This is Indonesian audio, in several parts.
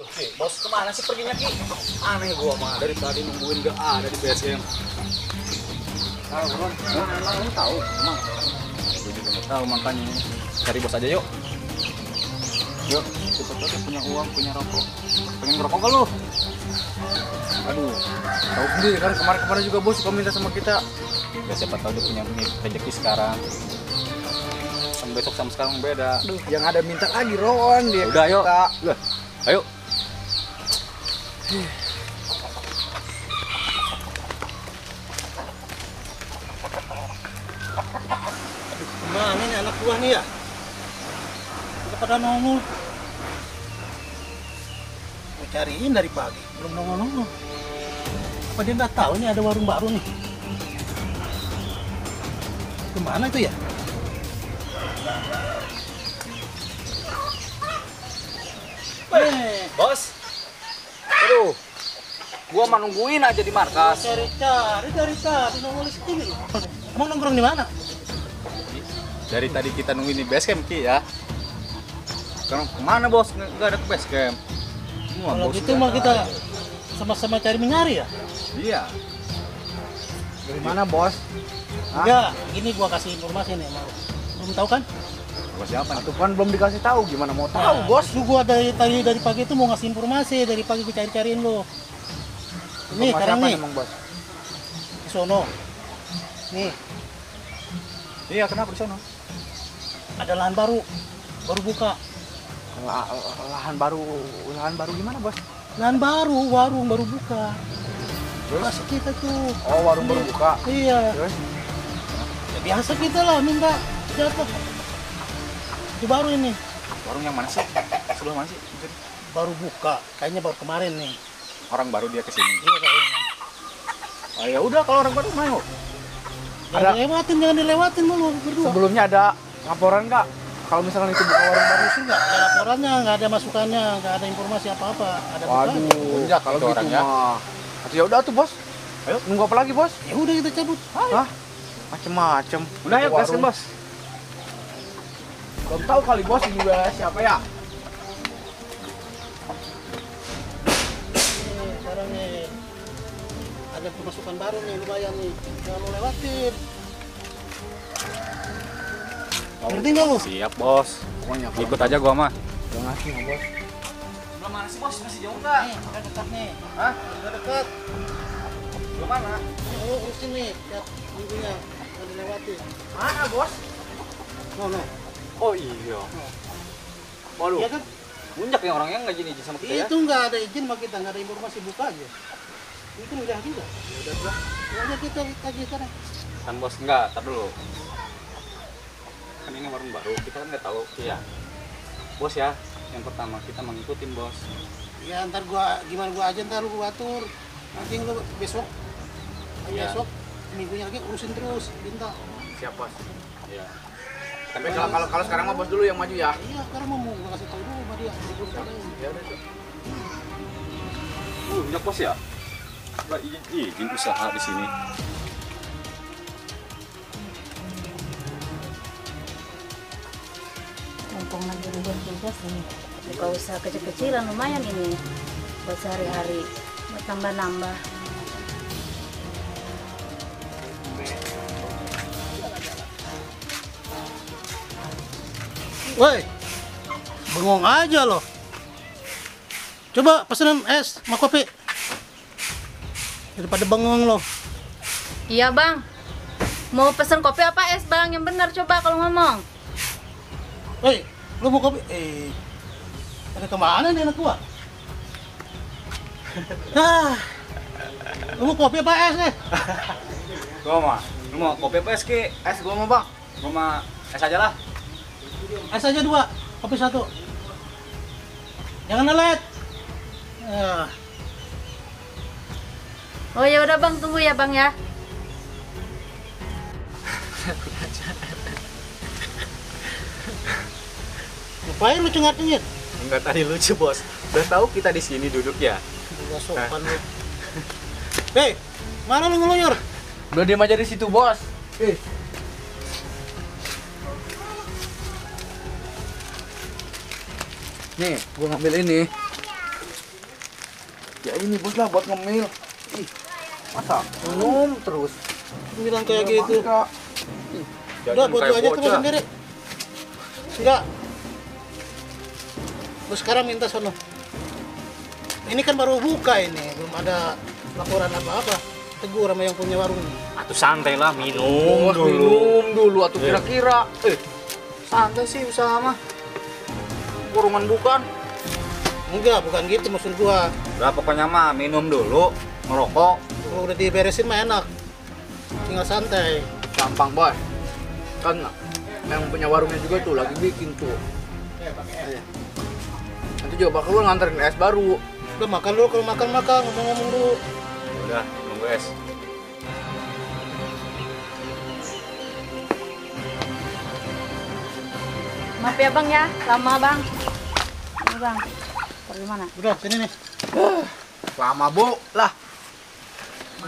Ki, bos ke mana sih perginya Ki? Aneh gua mah dari tadi nungguin gak ada di camp. Tahu mana emang lu tahu? Emang gue juga nggak tahu makanya cari bos aja yuk. Yuk, kita tuh punya uang, punya rokok. Pengen ngerokok gak lu? Aduh, tahu sendiri kan kemarin-kemarin juga bos suka minta sama kita. Ya siapa tahu dia punya rezeki sekarang. Sama besok sama sekarang beda. Aduh, yang ada minta lagi Ron dia. Udah. Udah, ayo. Mana ini anak buah nih ya? Udah pada nongol. Mau cariin dari pagi, belum nongol-nongol. Apa dia nggak tahu nih ada warung baru nih? Ke mana itu ya? Eh, Bos. Gua mah nungguin aja di markas. cari-cari dari tadi nongol di sini. Emang nongkrong di mana? Dari tadi kita nungguin di base camp Ki ya. Sekarang ke mana bos? Nggak nggak ada ke base camp. Kalau gitu mah kita sama-sama cari mencari ya? Iya. Dari mana bos? Hah? Enggak, gini gua kasih informasi nih mau. Belum tahu kan? Bos siapa nih? Satu kan belum dikasih tahu gimana mau tahu Nah, bos? Lu gua dari tadi dari pagi itu mau ngasih informasi, dari pagi gua cari-cariin lo. Ini apa nih, emang bos? sono. Nih, Iya kenapa di sana? ada lahan baru. Baru buka. La- lahan baru, lahan baru gimana bos? Lahan baru, warung baru buka. Terus kita tuh. Oh warung baru buka. Iya. Terus? Ya, biasa kita lah minta jatuh. Itu baru ini. Warung yang mana sih? Sebelah mana sih? Baru buka. Kayaknya baru kemarin nih. Orang baru dia ke sini. Iya kayaknya. Oh ya udah kalau orang baru main. Jangan Ada- dilewatin, jangan dilewatin dulu berdua. Sebelumnya ada laporan nggak? Kalau misalkan itu buka warung baru? Itu nggak ada laporannya, nggak ada masukannya, nggak ada informasi apa-apa. Ada bukanya. Waduh, ya kalau Itu gitu orangnya. mah. Ya udah tuh bos. Ayo. Nunggu apa lagi bos? Ya udah kita cabut. Hah? Macem-macem. Udah ya gaskan bos. Belum tahu kali bos ini juga siapa ya? Sekarang nih ada pemasukan baru nih, lumayan nih. Jangan mau lewatin. Ngerti nggak lu? Siap bos. Pokoknya kalau Ikut aja gua mah. udah ngasih nggak bos? Belum mana sih bos? Masih jauh nggak? Nih, udah dekat nih. Hah? Udah dekat. Belum mana? Oh, urusin nih, lihat minggunya. Jangan dilewatin. Mana bos? No, no. Oh iya. Waduh. Iya kan? Munjak yang orangnya nggak izin izin sama kita ya. Itu nggak ada izin sama kita, nggak ada informasi buka aja. Itu udah juga. Ya udah udah. Ya udah kita lagi sekarang. Kan bos enggak, tar dulu. Kan ini warung baru, kita kan nggak tahu iya. Bos ya, yang pertama kita mengikutin bos. Ya ntar gua gimana gua aja ntar lu gua atur. Nanti lu besok Ya. besok minggunya lagi urusin terus minta. Siap bos. Iya. Tapi kalau kalau kalau sekarang mah bos dulu yang maju ya. Iya sekarang mau mau kasih tahu dulu sama dia. Ya udah. Uh, minyak bos ya? Nggak izin, izin usaha di sini. mumpung lagi libur tugas nih buka usaha kecil-kecilan lumayan ini buat sehari-hari buat nambah-nambah Woi, bengong aja loh. Coba pesenan es sama kopi. Daripada bengong loh. iya bang mau pesen kopi apa es bang yang benar coba kalau ngomong Woi, lu mau kopi? Eh, ada ke mana nih anak gua? ah, lu mau kopi apa es nih? Gua mah, lu mau kopi apa es ki? Es gua mau bang. Gua mah es aja lah. Es aja dua, kopi satu. Jangan lelet. Ah, oh ya udah bang tunggu ya bang ya ngapain lu cengat-cengit? Enggak tadi lucu bos. Udah tahu kita di sini duduk ya. Gak sopan lu. Hei, mana lu ngeluyur? Udah diam aja di situ bos. Eh. Nih, gua ngambil ini. Ya ini bos lah buat ngemil. Ih, masa minum terus? Bilang kayak gitu. Enggak. Udah, buat lu aja tuh sendiri. Enggak. Lu sekarang minta sono. Ini kan baru buka ini, belum ada laporan apa-apa. Tegur sama yang punya warung ini. Atuh santai lah minum minum dulu atau kira-kira. Eh, santai sih usaha mah. Kurungan bukan. Enggak, bukan gitu maksud gua. Udah pokoknya mah minum dulu, ngerokok. Kalau udah diberesin mah enak. Tinggal santai. Gampang boy. Kan yang punya warungnya juga tuh lagi bikin tuh. Iya. Nanti juga bakal lu nganterin es baru. Udah makan dulu, kalau makan makan, ngomong-ngomong dulu. Udah, nunggu es. Maaf ya bang ya, lama bang. Ini bang, pergi mana? Udah, sini nih. Lama bu lah.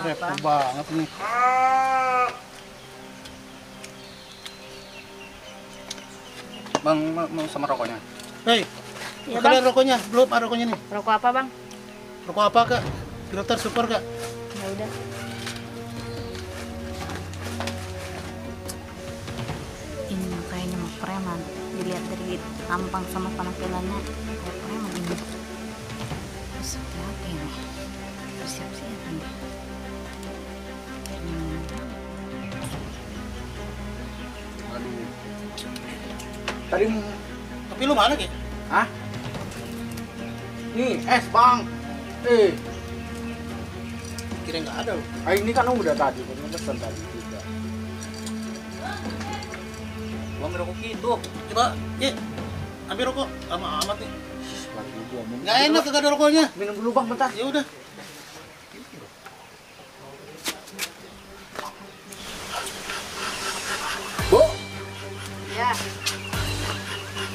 Repot banget nih. Bang, mau mau sama rokoknya? Hei, Iya kalian bang, rokoknya, belum ada rokoknya nih. rokok apa bang? Rokok apa kak? Filter super kak? Ya udah. Dilihat dari tampang sama penampilannya kayak preman ini. Terus seperti apa ini? Bersiap-siap ini. Hmm. Aduh. Tadi Tapi lu mana ki? Hah? Nih, es bang. Eh, Kira nggak ada lu. ah, ini kan udah tadi, kan pesan tadi juga. Gua ngerokok gitu. Coba, ya, ambil rokok. Lama amat nih. Nggak enak kagak ada rokoknya. Minum dulu bang, bentar. Ya udah. Bu, Ya,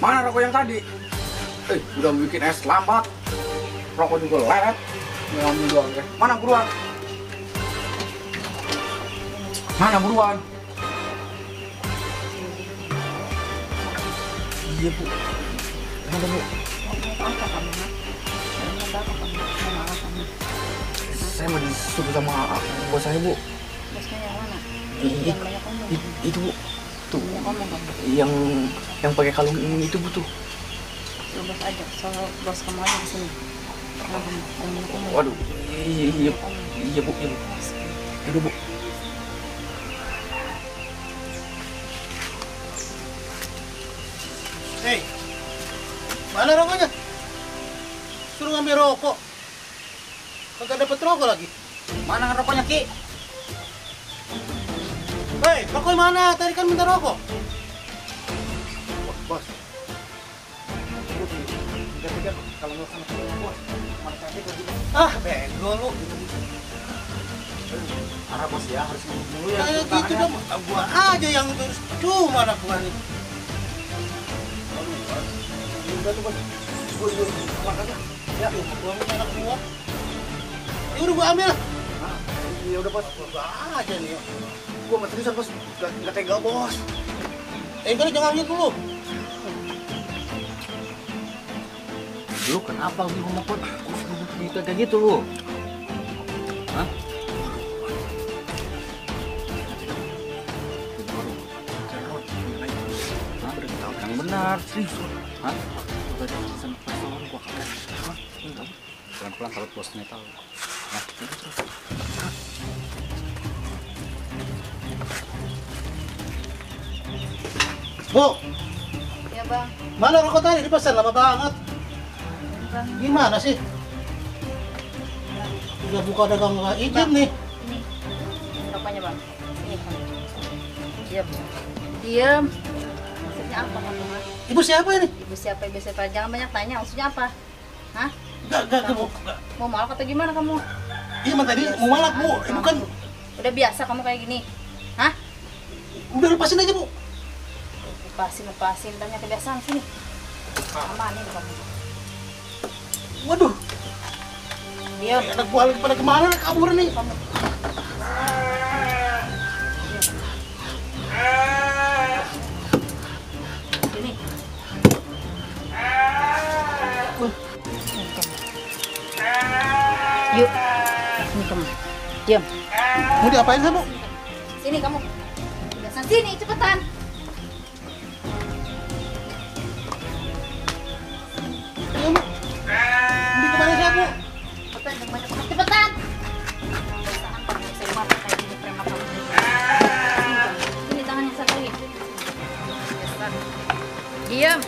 mana rokok yang tadi? Eh, udah bikin es lambat. Rokok juga leret. Mana buruan? Mana buruan? Iya bu. Mana bu? apa kamu? Kamu? Kamu? Saya mau disuruh sama bos saya bu. Bosnya yang mana? I-. I- itu bu. Tuh. Yang yang pakai kalung ini itu bu tuh. Lu bos aja, soal bos kamu aja di sini. Kenapa. Waduh. Iya iya iya bu. Iya bu. Aduh bu. Hei, mana rokoknya? Suruh ngambil rokok. Kagak dapet rokok lagi. Mana rokoknya, Ki? Hei, rokok mana? Tadi kan minta rokok. Bos. Pikir-pikir kalau nggak sama bos, mana cantik lagi. Ah, bego lu. Arah bos ya harus minum dulu ya. Kayak gitu tangannya. dong. Gua aja yang terus cuma anak gua nih. Udah tuh aja. Ya, gua. Ya udah gua ambil. Iya udah bos. Gua aja nih. Mah seriusan bos. Gak, tega bos. Eh, kan jangan gitu lu. Lu kenapa lu ngomong gitu kayak gitu lu? Hah? Benar, serius. Hah? Pelan-pelan kalau bosnya tahu. Nah. Bu, Ya bang, mana rokok tadi dipesan lama banget. bang. Gimana sih? Udah buka dagang nggak izin nih. Ini rokoknya bang. Ini bang. Diam. Diam. Apa kamu? Mah? Ibu siapa ini? Ibu siapa? Ibu siapa? Jangan banyak tanya. Maksudnya apa? Hah? Gak, gak, gak, bu. Gak. Mau malak atau gimana kamu? Iya, emang tadi mau malak, bu. Ibu kan Udah biasa kamu kayak gini. Hah? udah lepasin aja, bu. Lepasin, lepasin. Banyak kebiasaan sini. Aman ini kamu. Waduh, Diam. anak gua lagi pada ke mana kabur nih? Kamu. Yuk. Sini kamu. Diam. Mau diapain Bu? Sini kamu. Udah sini cepetan. Ayo, Bu. Ini ke mana Bu? Cepetan, cepetan. Kamu kamu. Kamu. Sini tangannya satu lagi. Diam.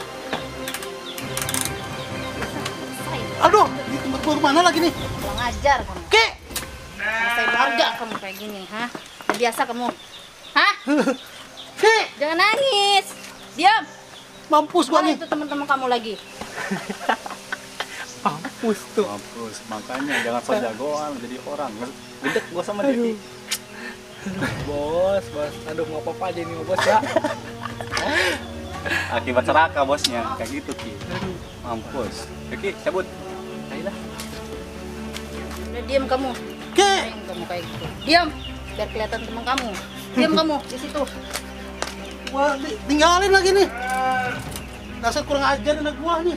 Aduh, gua ke mana lagi nih? Kurang ajar kamu. Ke! Selesai warga kamu kayak gini, hah? Udah biasa kamu. Hah? Ke! Jangan nangis. Diam. Mampus gua nih. itu teman-teman kamu lagi? Mampus tuh. Mampus. Makanya jangan so jagoan jadi orang. Gede gua sama. Ki. Bos, bos. Aduh, nggak apa-apa aja nih, bos ya. Akibat serakah bosnya. Kayak gitu Ki. Mampus. Oke, cabut. Udah diam kamu. Ke! Kamu kayak gitu? Diam. Biar kelihatan teman kamu. Diam kamu di situ. Wah, tinggalin lagi nih. Dasar kurang ajar anak gua nih.